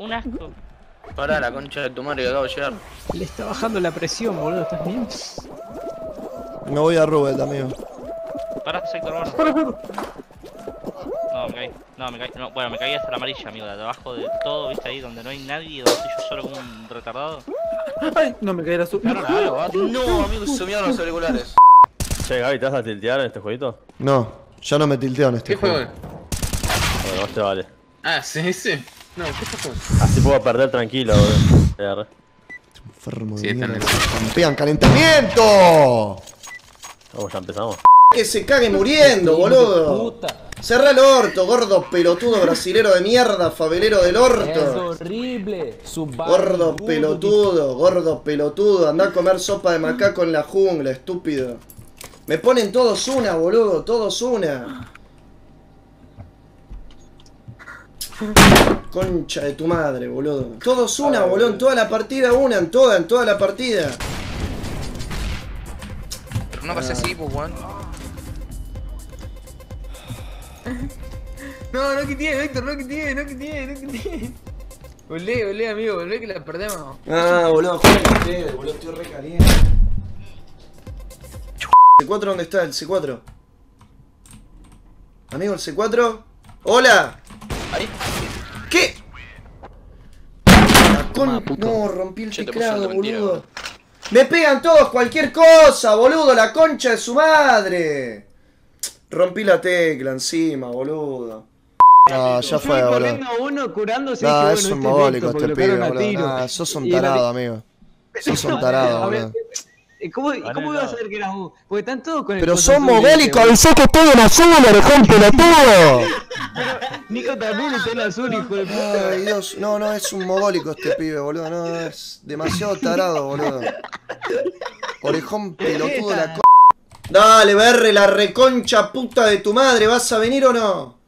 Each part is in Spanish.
Un asco. Pará la concha de tu madre que acabo de llegar. Le está bajando la presión, boludo, ¿estás bien? Me voy a Rubet, amigo. Pará, sector bueno. No, me caí. No, me caí. No, bueno, me caí hasta la amarilla, amigo. De abajo de todo, viste ahí donde no hay nadie, donde estoy yo solo como un retardado. Ay, no me caí el azul. Claro, va. No, amigo, se los auriculares. Che, Gaby, ¿te vas a tiltear en este jueguito? No, ya no me tilteo en este ¿Qué juego? Bueno, vos te vale. Ah, sí, sí. No, ¿qué pasó? Así puedo perder tranquilo, boludo. Enfermo de Sí, mierda. Campean calentamiento. Vamos, ya empezamos. Que se cague muriendo, boludo. Cerrá el orto, gordo pelotudo brasilero de mierda, favelero del orto. horrible. Su Gordo pelotudo, gordo pelotudo. Andá a comer sopa de macaco en la jungla, estúpido. Me ponen todos una, boludo, todos una. Concha de tu madre, boludo. Todos una, boludo, en toda la partida una, en toda, en toda la partida. Pero no pasé así, pues, weón. No, no que tiene, Víctor, no que tiene, no que tiene, no que tiene. Olé, olé, amigo, olé que la perdemos. Ah, boludo, jueguen ustedes, boludo, estoy re caliente. ¿C4 dónde está? ¿El C4? Amigo, el C4. ¡Hola! Ahí. Con... No, rompí el teclado, boludo. Me pegan todos cualquier cosa, boludo, la concha de su madre. Rompí la tecla encima, boludo. Ah, ya fue, boludo. corriendo uno curándose No, y es un mogólico este este es pibe, boludo. sos un tarado, amigo. Sos un tarado, boludo. Eh, ¿Cómo, ¿y ¿Cómo ibas a saber que eras vos? Porque están todos con el Pero mogólico, ¿viste? avisá que estoy en azul, orejón pelotudo. Nico también está en azul, hijo de puta. Ay, Dios, no, no, es un mogólico este pibe, boludo. No, es demasiado tarado, boludo. Orejón pelotudo la co... Dale, berre, la reconcha puta de tu madre, ¿vas a venir o no?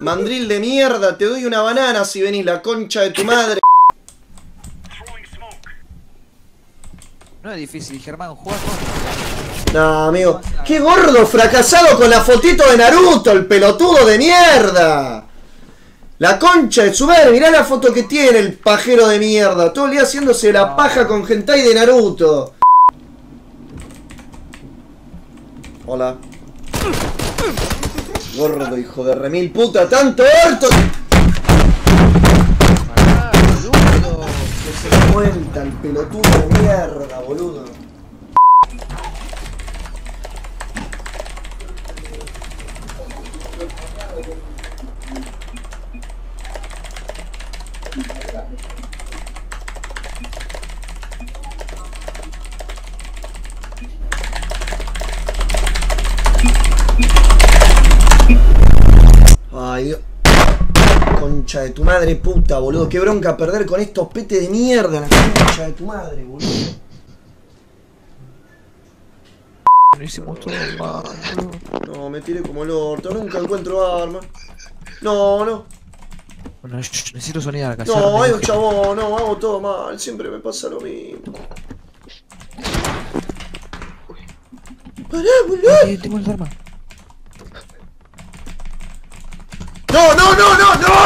Mandril de mierda, te doy una banana si venís, la concha de tu madre. No es difícil, Germán, juega con. No, amigo. ¡Qué gordo fracasado con la fotito de Naruto, el pelotudo de mierda! La concha de su madre, mirá la foto que tiene el pajero de mierda. Todo el día haciéndose la paja con hentai de Naruto. Hola. Gordo, hijo de remil puta, tanto orto. Vuelta el pelotudo de mierda, boludo. Concha de tu madre puta, boludo. Qué bronca perder con estos petes de mierda. La concha de tu madre, boludo. No hicimos todo mal. No, me tiré como el orto. Nunca encuentro arma. No, no. Bueno, shh, necesito soñar acá. No, hay un chabón. No, hago todo mal. Siempre me pasa lo mismo. Pará, boludo. tengo el arma. No, no, no, no, no.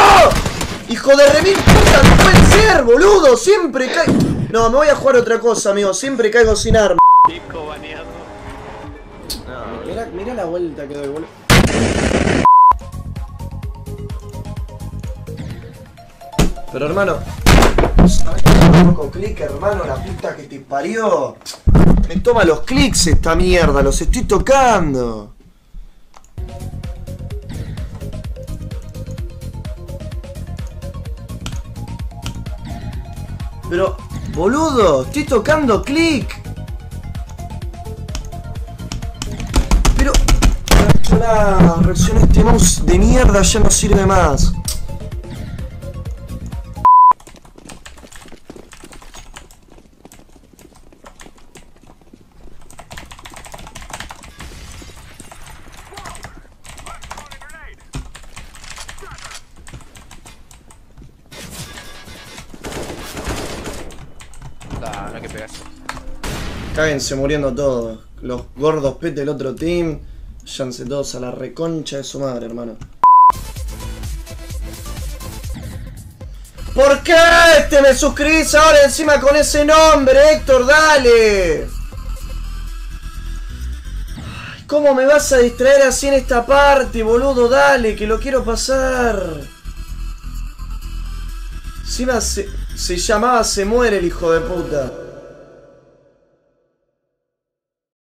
Hijo de remil puta, no puede ser, boludo. Siempre caigo. No, me voy a jugar otra cosa, amigo. Siempre caigo sin arma. Pico baneado. Mirá, mirá la vuelta que doy, boludo. Pero hermano, ¿sabés que poco clic, hermano? La puta que te parió. Me toma los clics esta mierda, los estoy tocando. Pero, boludo, estoy tocando clic. Pero, la reacción este mouse de mierda ya no sirve más. Que pegar. Cáguense muriendo todos. Los gordos pete del otro team. Váyanse todos a la reconcha de su madre, hermano. ¿Por qué te me suscribís ahora encima con ese nombre, Héctor? Dale. ¿Cómo me vas a distraer así en esta parte, boludo? Dale, que lo quiero pasar. Encima se, se llamaba Se muere el hijo de puta.